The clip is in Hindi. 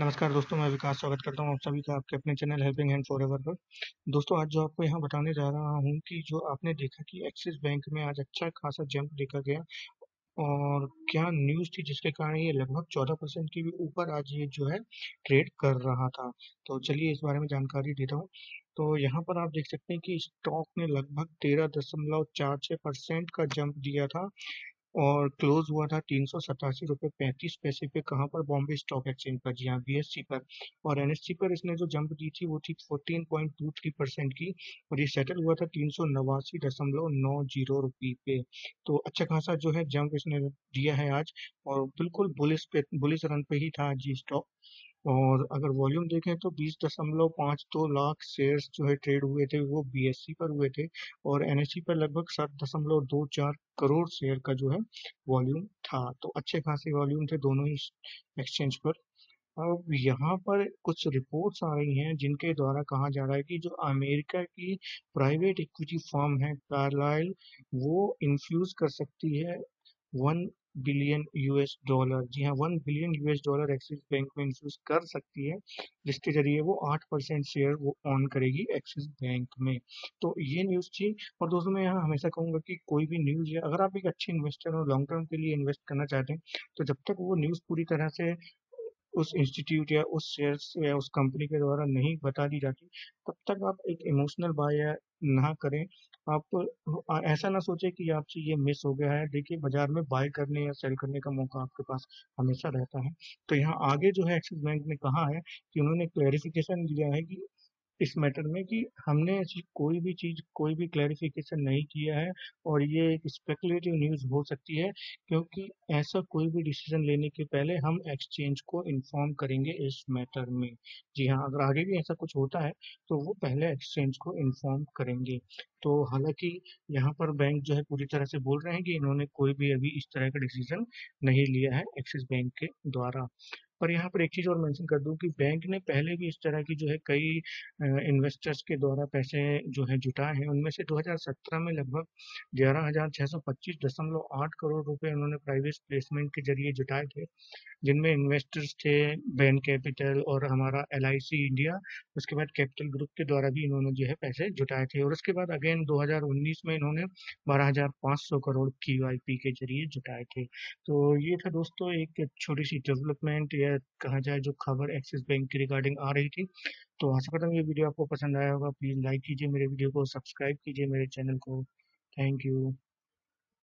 नमस्कार दोस्तों, मैं विकास स्वागत करता हूँ आप सभी का आपके अपने channel helping hand forever पर। दोस्तों, आज जो आपको यहाँ बताने जा रहा हूँ कि जो आपने देखा कि एक्सिस बैंक में आज अच्छा खासा जंप देखा गया और क्या न्यूज़ थी जिसके कारण ये लगभग 14 परसेंट की भी ऊपर आज ये जो है ट्रेड कर रहा था। तो चलिए इस बारे में जानकारी देता हूँ। तो यहाँ पर आप देख सकते हैं कि स्टॉक ने लगभग तेरह दशमलव चार छः परसेंट का जंप दिया था। और क्लोज हुआ था तीन सौ सतासी रुपये पैंतीस पैसे पे कहाँ पर बॉम्बे स्टॉक एक्सचेंज पर? जी हाँ बी पर। और एन पर इसने जो जंप दी थी वो थी fourteen point two three percent की और ये सेटल हुआ था तीन सौ नवासी दशमलव नौ ज़ीरो रुपये पे। तो अच्छा खासा जो है जंप इसने दिया है आज और बिल्कुल बुलिस पे बुलिस रन पे ही था आज ये स्टॉक और अगर वॉल्यूम देखें तो बीस दशमलव पाँच दो लाख शेयर्स जो है ट्रेड हुए थे, वो बीएससी पर हुए थे और एनएससी पर लगभग सात दशमलव दो चार करोड़ शेयर का जो है वॉल्यूम था। तो अच्छे खासे वॉल्यूम थे दोनों ही एक्सचेंज पर। अब यहाँ पर कुछ रिपोर्ट्स आ रही हैं जिनके द्वारा कहा जा रहा है कि जो अमेरिका की प्राइवेट इक्विटी फर्म है कार्लाइल वो इन्फ्यूज कर सकती है वन बिलियन यूएस डॉलर जी हाँ one billion US dollar Axis bank में इन्फ्यूज कर सकती है, जिसके ज़रिए वो आठ परसेंट शेयर वो ऑन करेगी एक्सिस बैंक में। तो ये न्यूज़ थी। और दोस्तों, मैं यहाँ हमेशा कहूँगा कि कोई भी न्यूज़ है अगर आप एक अच्छे इन्वेस्टर और लॉन्ग टर्म के लिए इन्वेस्ट करना चाहते हैं तो जब तक वो न्यूज़ पूरी तरह से उस इंस्टीट्यूट या उस शेयर्स या उस कंपनी के द्वारा नहीं बता दी जाती, तब तक आप एक इमोशनल बाय ना करें। आप ऐसा ना सोचे कि आपसे ये मिस हो गया है। देखिए, बाज़ार में बाय करने या सेल करने का मौका आपके पास हमेशा रहता है। तो यहाँ आगे जो है एक्सिस बैंक ने कहा है कि उन्होंने क्लैरिफिकेशन दिया है कि इस मैटर में कि हमने ऐसी कोई भी चीज़, कोई भी क्लैरिफिकेशन नहीं किया है और ये एक स्पेकुलेटिव न्यूज़ हो सकती है क्योंकि ऐसा कोई भी डिसीज़न लेने के पहले हम एक्सचेंज को इन्फॉर्म करेंगे इस मैटर में। जी हाँ अगर आगे भी ऐसा कुछ होता है तो वो पहले एक्सचेंज को इन्फॉर्म करेंगे। तो हालाँकि यहाँ पर बैंक जो है पूरी तरह से बोल रहे हैं कि इन्होंने कोई भी अभी इस तरह का डिसीज़न नहीं लिया है एक्सिस बैंक के द्वारा। और यहाँ पर एक चीज़ और मेंशन कर दूँ कि बैंक ने पहले भी इस तरह की जो है कई इन्वेस्टर्स के द्वारा पैसे जो है जुटाए हैं। उनमें से 2017 में लगभग ग्यारह हज़ार सौ पच्चीस दशमलव आठ करोड़ रुपए उन्होंने प्राइवेट प्लेसमेंट के ज़रिए जुटाए थे जिनमें इन्वेस्टर्स थे बैन कैपिटल और हमारा LIC इंडिया उसके बाद कैपिटल ग्रुप के द्वारा भी इन्होंने जो है पैसे जुटाए थे। और उसके बाद अगेन 2019 में इन्होंने 12,500 करोड़ क्यू के ज़रिए जुटाए थे। तो ये था दोस्तों एक छोटी सी डेवलपमेंट या कहा जाए जो खबर एक्सिस बैंक की रिगार्डिंग आ रही थी। तो आशा करता हूँ ये वीडियो आपको पसंद आया होगा। प्लीज़ लाइक कीजिए मेरे वीडियो को, सब्सक्राइब कीजिए मेरे चैनल को। Thank you.